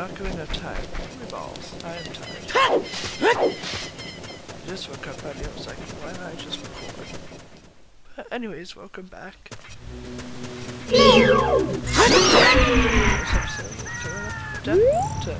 Ocarina of Time. My balls. I am tired. I just woke up early. I was like, why not I just record? But anyways, welcome back. This episode,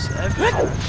Just everywhere.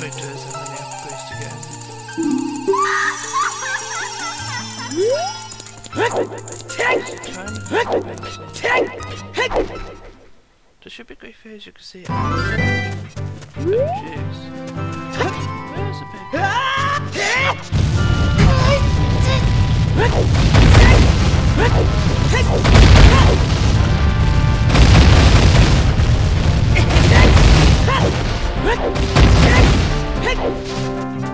Make sure there's a many place to go. Trying to find a place. There should be great fairs you can see. Oh jeez. Where's the big See how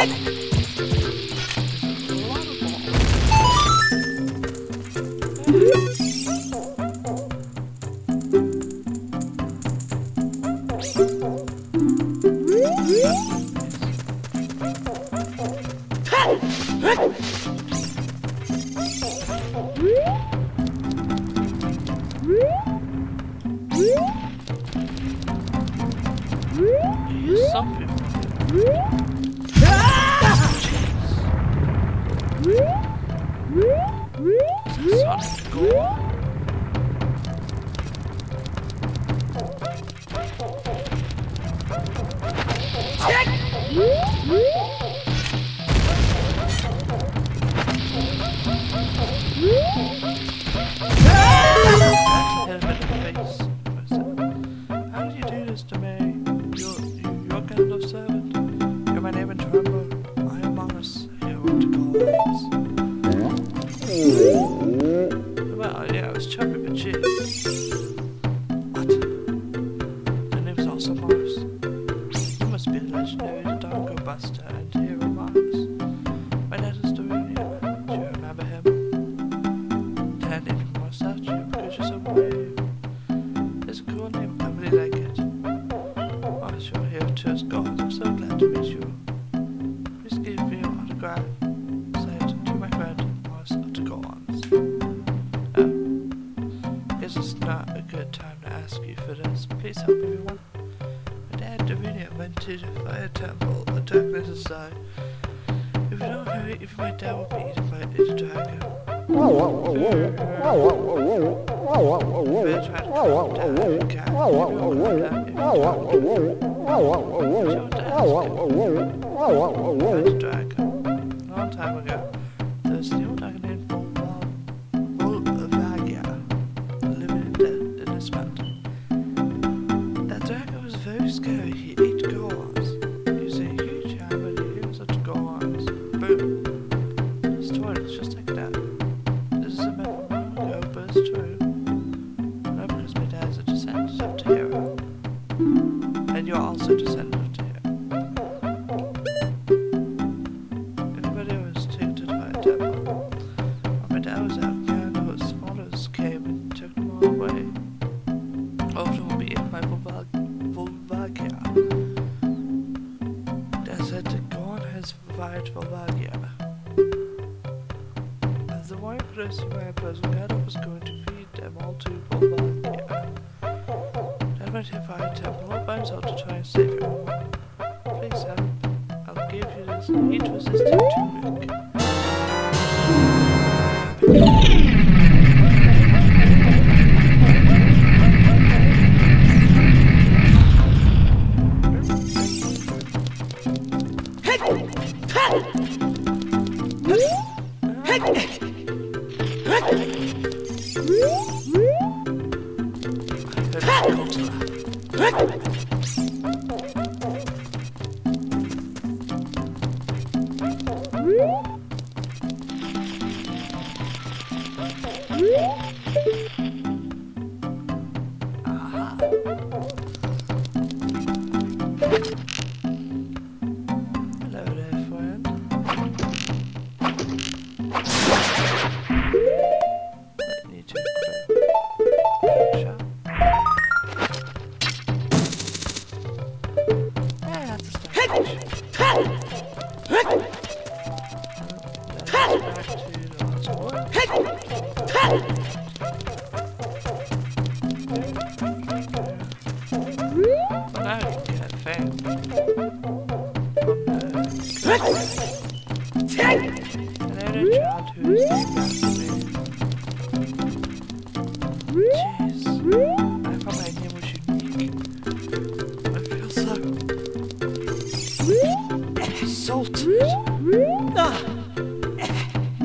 Here's John Dacre. That's Dacre. Long time ago. Hey!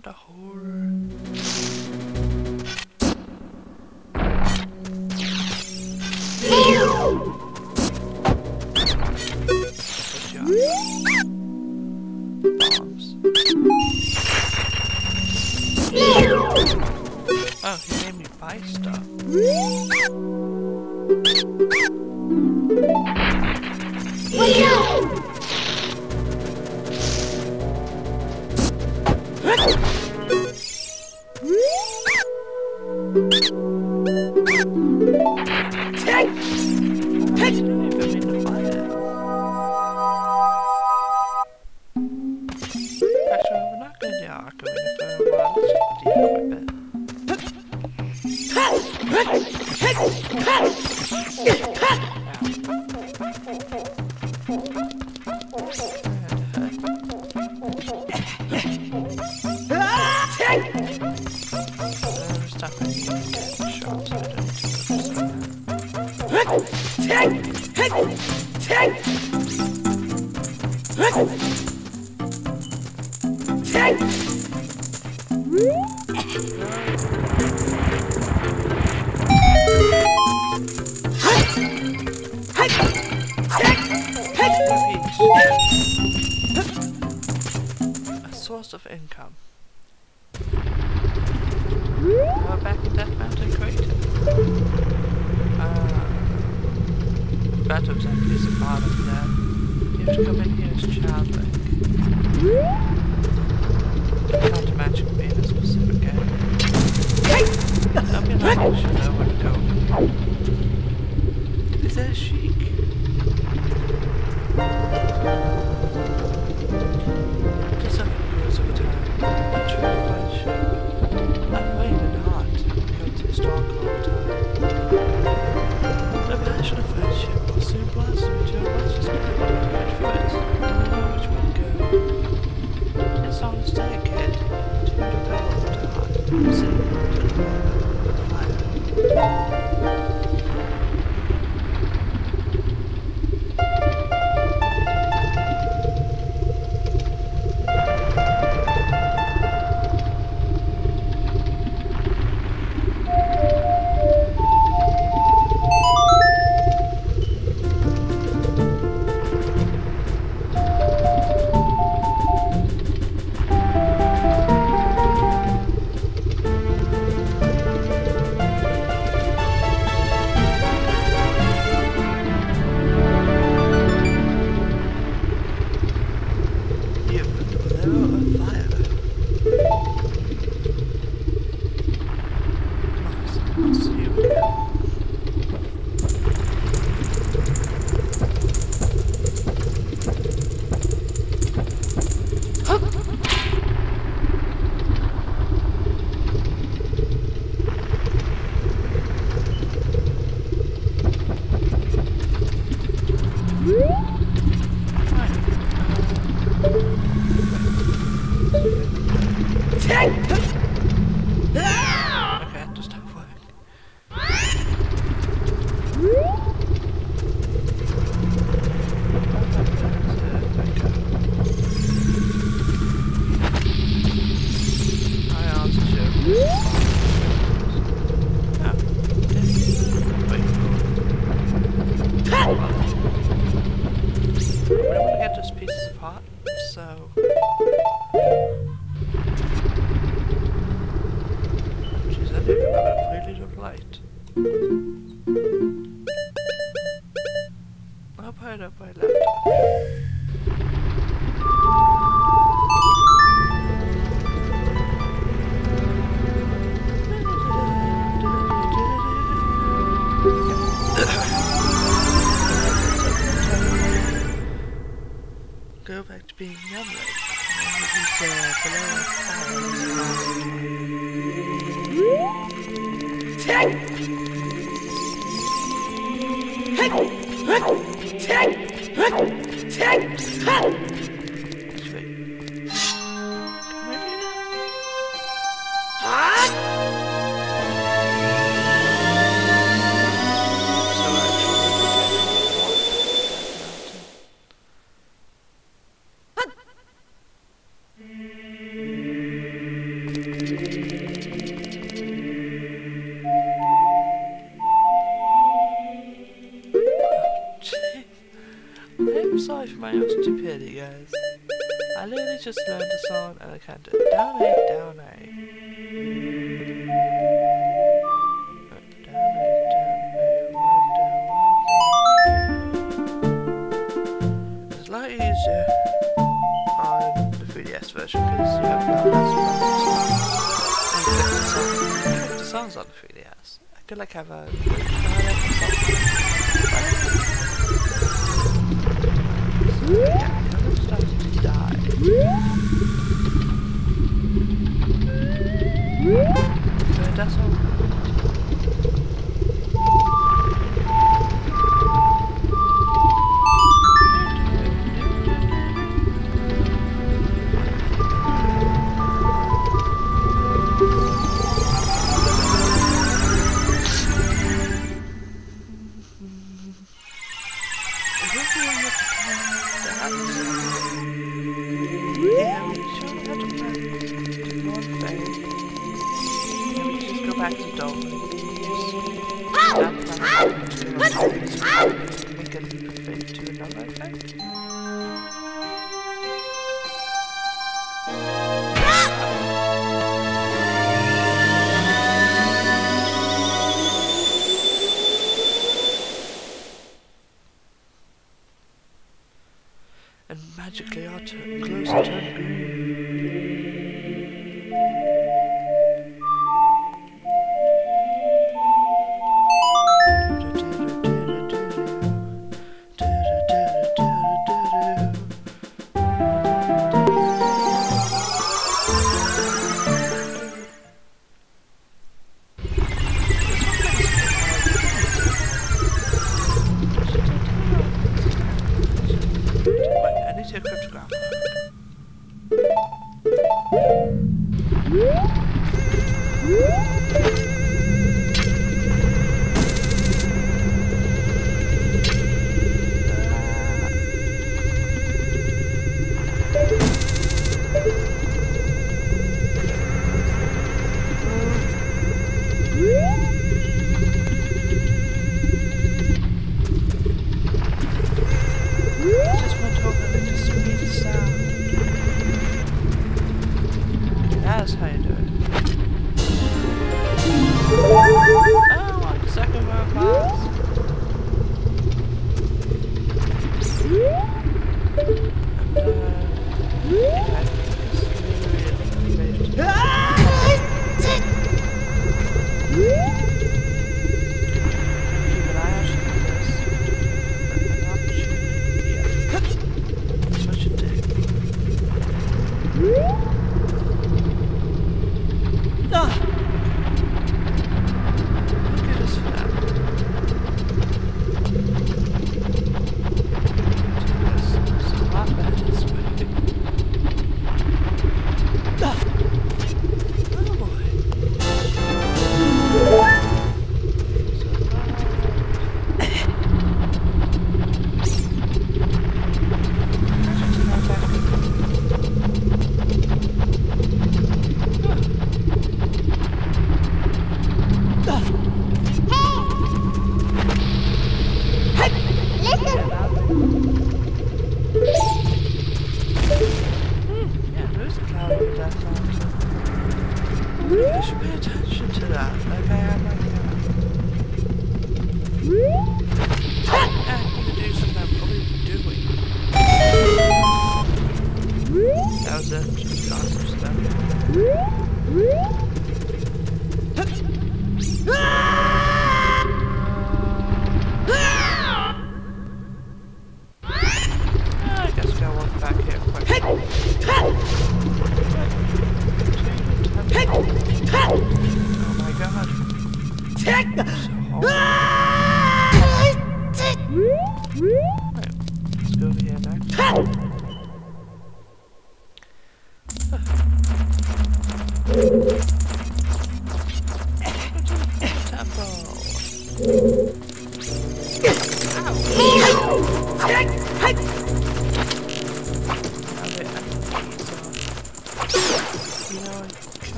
onto horror. I source That's I'm sorry for my own stupidity, guys. I literally just learned the song and I can't do it. Down A, down A. It's like easier on the 3DS version because you have not as much the sounds on the 3DS. I'd like to have a die. That's all. Hey.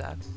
Actually,